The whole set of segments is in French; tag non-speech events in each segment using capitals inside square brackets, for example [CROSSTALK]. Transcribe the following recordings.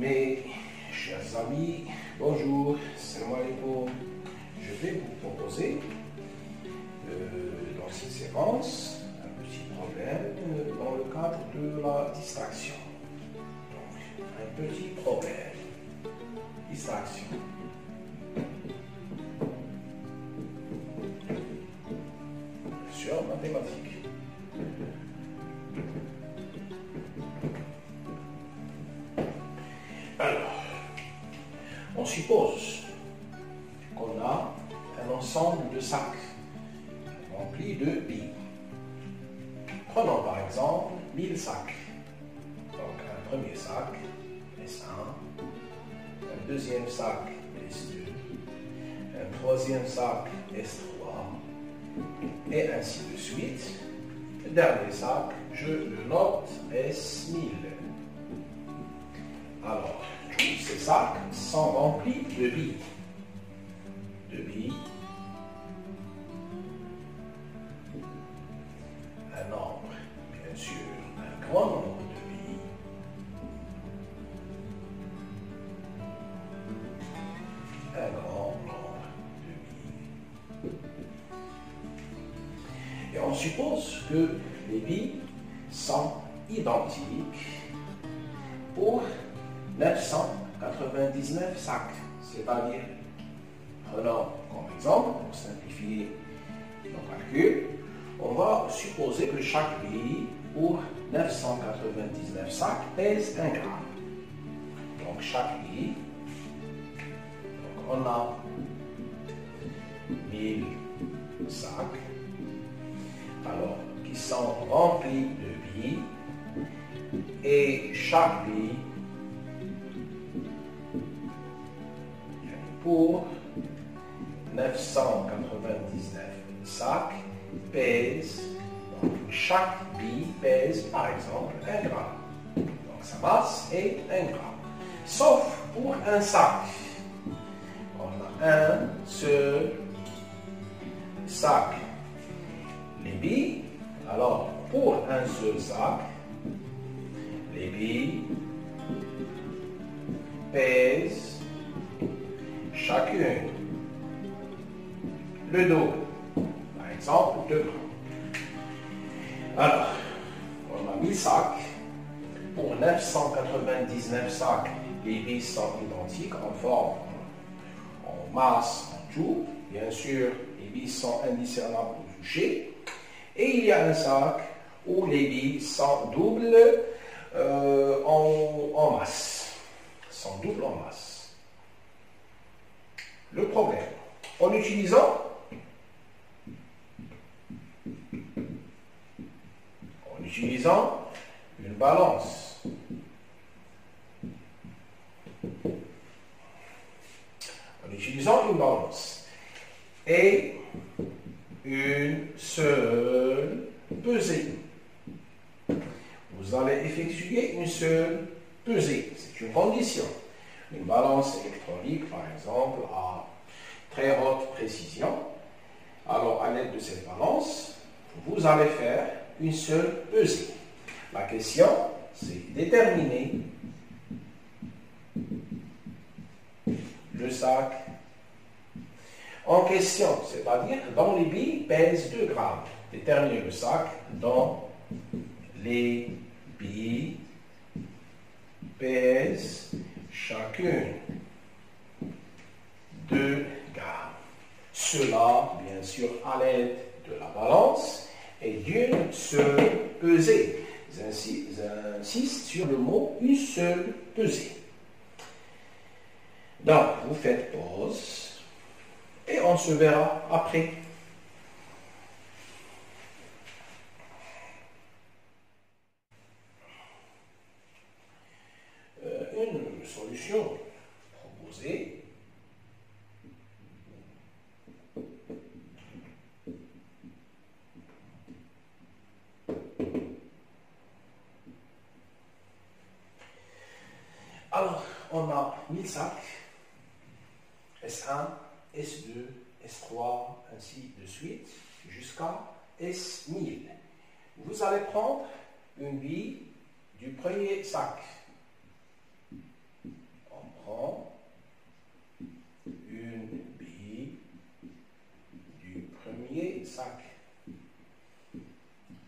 Mes chers amis, bonjour, c'est moi Lépo. Je vais vous proposer euh, dans cette séquence un petit problème euh, dans le cadre de la distraction. Donc, un petit problème. Distraction. Suppose qu'on a un ensemble de sacs remplis de billes. Prenons par exemple 1000 sacs. Donc un premier sac, S1, un deuxième sac, S2, un troisième sac, S3, et ainsi de suite. Le dernier sac, je le note S1000. Alors, sacs sont remplis de billes. De billes. Un nombre, bien sûr, un grand nombre de billes. Un grand nombre de billes. Et on suppose que 999 sacs pèse 1 gramme. Donc chaque bille, donc on a 1000 sacs, alors qui sont remplis de billes, et chaque bille pour 999 sacs pèse, chaque bille pèse par exemple 1 gramme. Sa masse est 1 gramme. Sauf pour un sac. On a un seul sac. Les billes, alors pour un seul sac, les billes pèsent chacune le dos, par exemple 2 grammes. Alors, on a 1000 sacs. Pour 999 sacs, les billes sont identiques en forme, en masse, en tout. Bien sûr, les billes sont indiscernables au toucher. Et il y a un sac où les billes sont doubles euh, en, en masse. Sont doubles en masse. Le problème, en utilisant en utilisant une balance. En utilisant une balance et une seule pesée. Vous allez effectuer une seule pesée. C'est une condition. Une balance électronique, par exemple, à très haute précision. Alors, à l'aide de cette balance, vous allez faire une seule pesée. La question, c'est déterminer le sac en question, c'est-à-dire dont les billes pèsent 2 grammes. Déterminer le sac dont les billes pèsent chacune 2 grammes. Cela, bien sûr, à l'aide de la balance et d'une seule pesée. J'insiste sur le mot une seule pesée. Donc, vous faites pause et on se verra après. 1000 S1, S2, S3, ainsi de suite, jusqu'à S1000. Vous allez prendre une bille du premier sac. On prend une bille du premier sac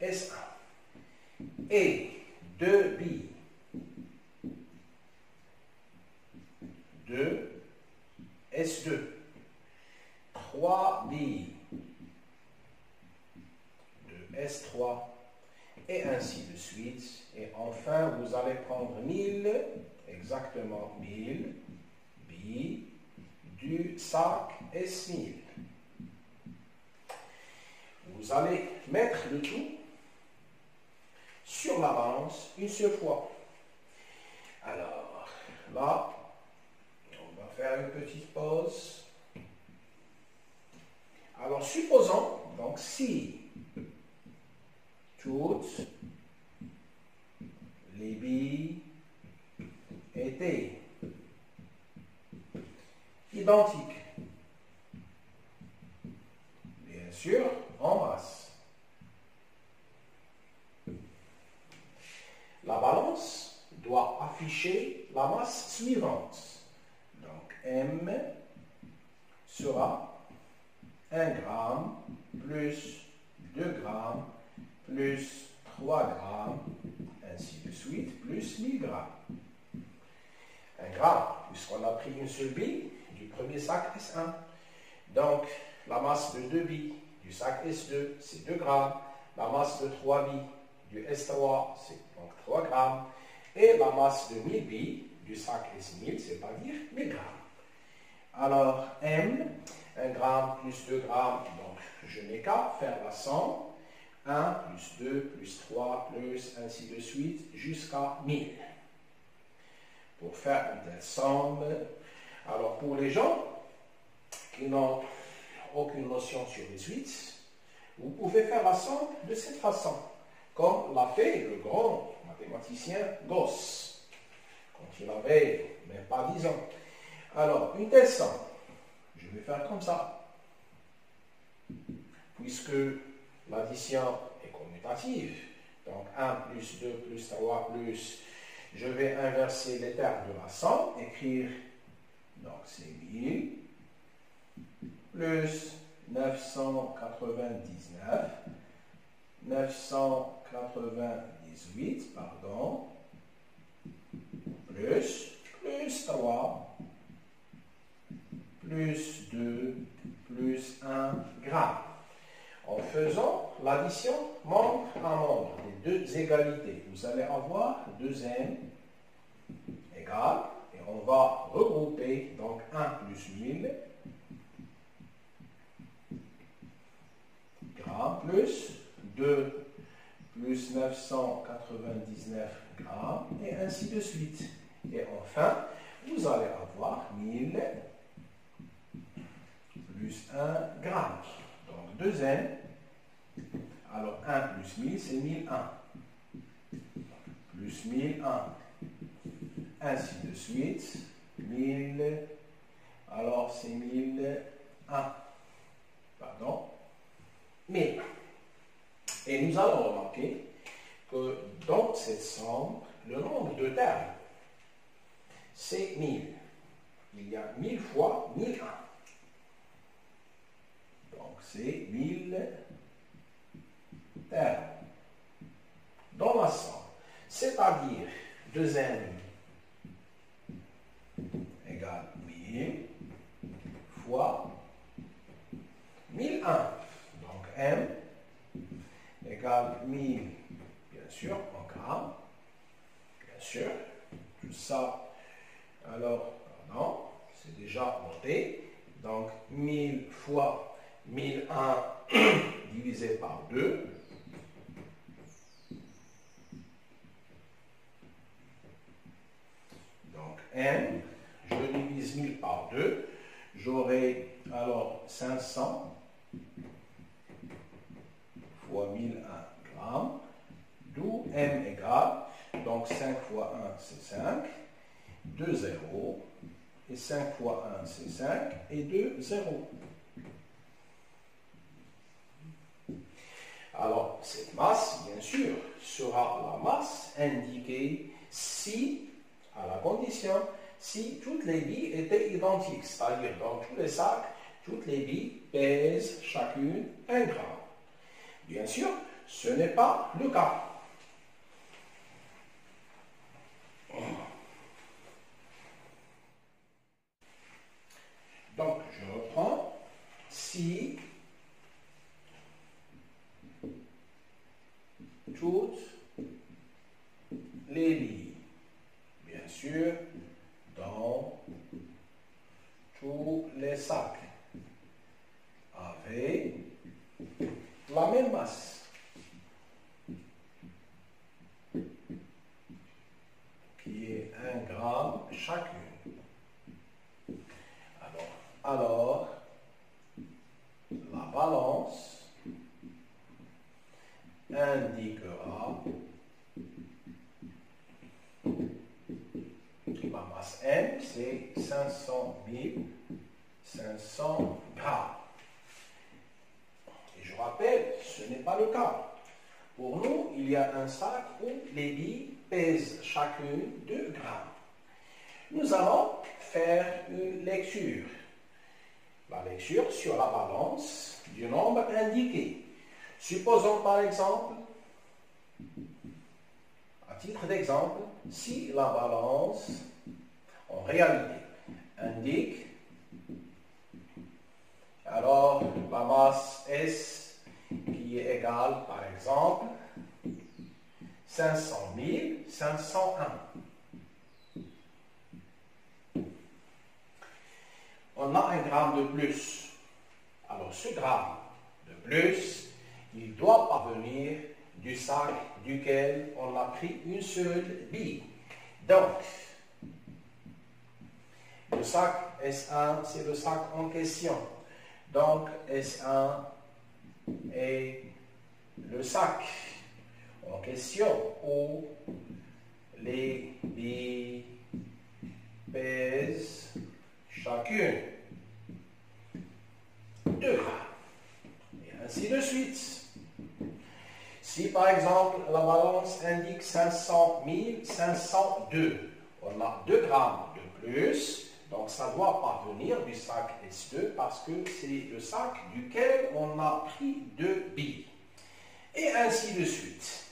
S1 et deux billes 2 S2. 3 billes. 2 S3. Et ainsi de suite. Et enfin, vous allez prendre 1000, exactement 1000 billes du sac S1000. Vous allez mettre le tout sur la balance une seule fois. Alors, là, une petite pause. Alors, supposons, donc, si toutes les billes étaient identiques, bien sûr, en masse. La balance doit afficher la masse suivante. M sera 1 gramme plus 2 grammes plus 3 grammes, ainsi de suite, plus 1000 grammes. 1 gramme, puisqu'on a pris une seule bille du premier sac S1. Donc, la masse de 2 billes du sac S2, c'est 2 grammes. La masse de 3 billes du S3, c'est donc 3 grammes. Et la masse de 1000 billes du sac S1000, c'est-à-dire 1000 grammes. Alors, M, 1 gramme plus 2 grammes, donc je n'ai qu'à faire la somme. 1 plus 2 plus 3 plus ainsi de suite jusqu'à 1000. Pour faire une telle somme, alors pour les gens qui n'ont aucune notion sur les 8, vous pouvez faire la somme de cette façon, comme l'a fait le grand mathématicien Gauss, quand il avait même pas 10 ans. Alors, une telle somme, je vais faire comme ça, puisque l'addition est commutative, donc 1 plus 2 plus 3 plus, je vais inverser les termes de la somme, écrire, donc c'est 1000, plus 999, 998, pardon, plus, plus 3, plus 2, plus 1 gramme. En faisant l'addition membre à membre des deux égalités, vous allez avoir 2n égale, et on va regrouper donc 1 plus 1000 grammes plus 2 plus 999 grammes et ainsi de suite. Et enfin, vous allez avoir 1000 plus 1 gramme. Donc 2n. Alors 1 plus 1000, c'est 1001. Plus 1001. Ainsi de suite. 1000. Alors c'est 1001. Pardon. Mais, et nous allons remarquer que dans cette somme, le nombre de termes, c'est 1000. Il y a 1000 fois 1001. Donc c'est 1000 termes. Dans la somme, 2n égale 1000 fois 1001. Donc m égale 1000, bien sûr, en grammes. Bien sûr. Tout ça, alors, pardon, c'est déjà noté. Donc 1000 fois 1001 [CLEARS THROAT] divisé par 2. Donc m, je divise 1000 par 2. J'aurai alors 500 fois 1001 grammes, d'où m égale, donc 5 fois 1 c'est 5, 2 zéros, et 5 fois 1 c'est 5, et 2 zéros. Alors, cette masse, bien sûr, sera la masse indiquée si, à la condition, si toutes les billes étaient identiques, c'est-à-dire dans tous les sacs, toutes les billes pèsent chacune 1 gramme. Bien sûr, Ce n'est pas le cas. Donc, je reprends. Si toutes les lits, bien sûr, dans. Tous les sacs, avaient la même masse. qui est un gramme chacune. Alors, alors la balance indiquera la masse M, c'est 500 000 500 grammes. Et je rappelle, ce n'est pas le cas. Pour nous, il y a un sac où les billes pèsent chacune 2 grammes. Nous allons faire une lecture. La lecture sur la balance du nombre indiqué. Supposons par exemple, à titre d'exemple, si la balance en réalité indique alors la masse S qui est égale par exemple 500 000, 501. On a un gramme de plus. Alors ce gramme de plus, il doit parvenir du sac duquel on a pris une seule bille. Donc, le sac S1, c'est le sac en question. Donc, S1 est le sac en question où les billes pèsent chacune 2 grammes. Et ainsi de suite. Si par exemple la balance indique 500 502, on a 2 grammes de plus, donc ça doit parvenir du sac S2 parce que c'est le sac duquel on a pris deux billes. Et ainsi de suite.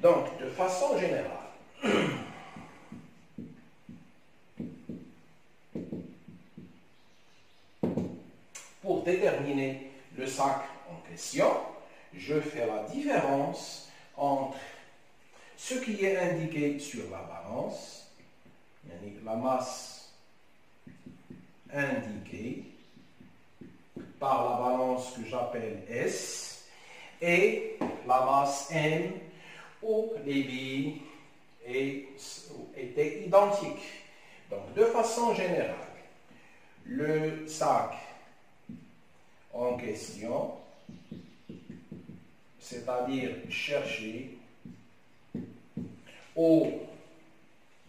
Donc, de façon générale, [CLEARS THROAT] pour déterminer le sac en question, je fais la différence entre ce qui est indiqué sur la balance, la masse indiquée par la balance que j'appelle S et la masse M où les billes étaient identiques. Donc, de façon générale, le sac en question, c'est-à-dire chercher au,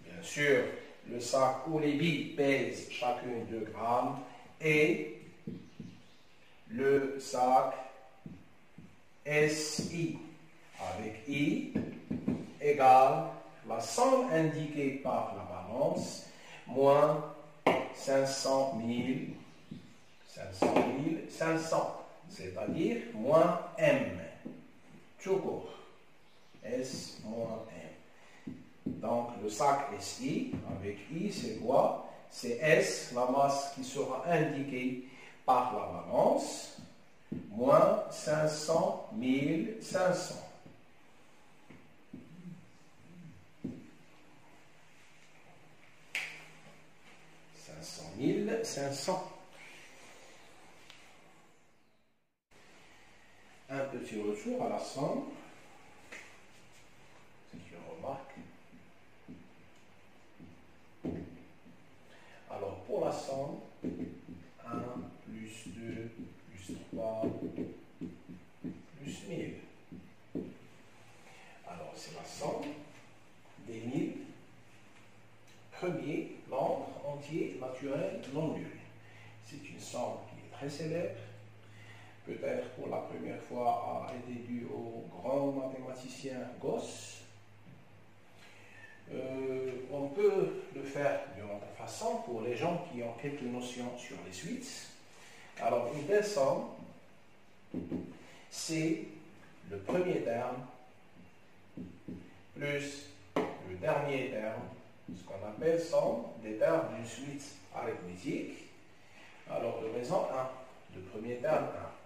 bien sûr, le sac où les billes pèsent chacune 2 grammes et le sac SI avec I égale la somme indiquée par la balance moins 500 000, 500 500, c'est-à-dire moins M. Tout court. S moins M. Donc le sac SI avec I, c'est quoi? C'est S, la masse qui sera indiquée par la balance, moins 500 500. 1500. Un petit C'est une remarque. Alors, pour la somme, 1 plus 2 plus 3 plus 1000. Alors, c'est la somme des 1000 premiers nombres entiers naturels non nuls. C'est une somme qui est très célèbre, peut-être pour la première fois a été due au grand mathématicien Gauss. Euh, on peut le faire d'une autre façon pour les gens qui ont quelques notions sur les suites. Alors, une telle somme, c'est le premier terme plus le dernier terme, ce qu'on appelle sont des termes d'une suite arithmétique. Alors, de raison 1, le premier terme 1.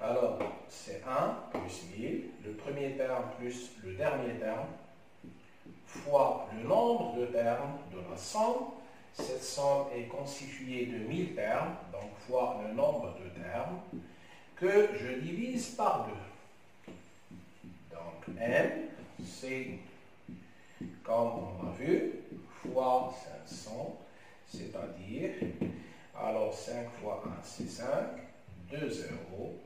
Alors, c'est 1 plus 1000, le premier terme plus le dernier terme, fois le nombre de termes de la somme. Cette somme est constituée de 1000 termes, donc fois le nombre de termes, que je divise par 2. Donc, m, c'est, comme on l'a vu, fois 500, c'est-à-dire, alors 5 fois 1, c'est 5, 2 zéros,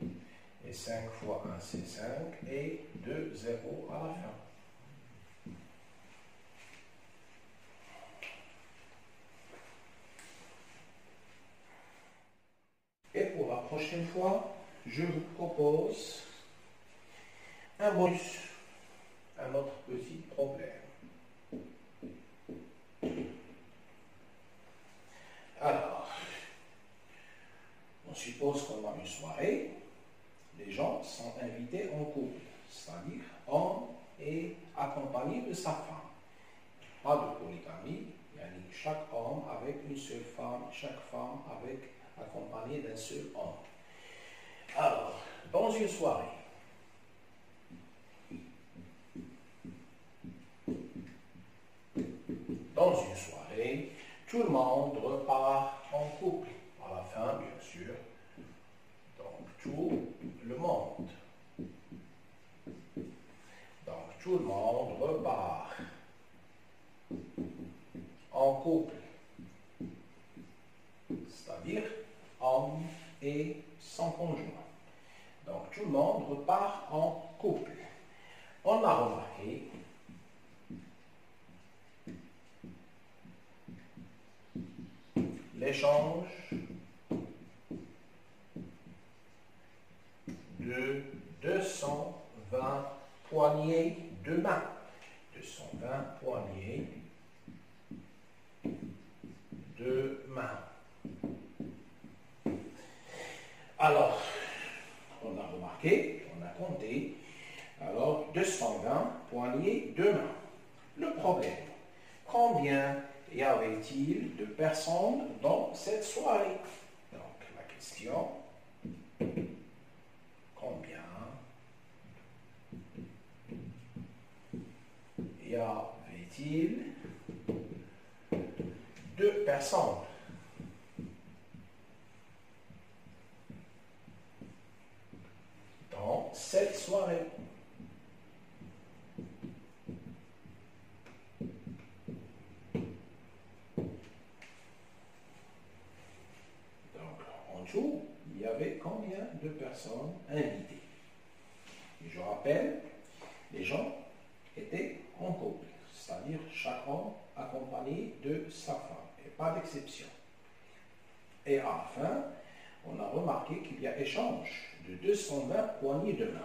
et 5 fois 1, c'est 5, et 2 zéros à la fin. Et pour la prochaine fois, je vous propose un bonus, un autre petit problème. Alors, on suppose qu'on a une soirée, les gens sont invités en couple, c'est-à-dire homme et accompagné de sa femme. Pas de polygamie, chaque homme avec une seule femme, chaque femme avec accompagné d'un seul homme. Alors, dans une soirée, dans une soirée, tout le monde repart en couple. À la fin, bien sûr. Donc, tout le monde. Donc, tout le monde repart en couple. C'est-à-dire homme et son conjoint. Donc tout le monde repart en couple. On a remarqué l'échange de 220 poignées de main. 220 poignées de main. Alors, on a remarqué, on a compté, alors 220 poignées de main. Le problème, combien y avait-il de personnes dans cette soirée? Donc, la question, combien y avait-il de personnes? Cette soirée. Donc, en tout, il y avait combien de personnes invitées? Je rappelle, les gens étaient en couple, c'est-à-dire chaque homme accompagné de sa femme, et pas d'exception. Et à la fin, on a remarqué qu'il y a échange de 220 poignées de main.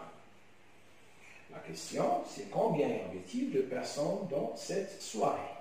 La question, c'est combien y avait-il de personnes dans cette soirée?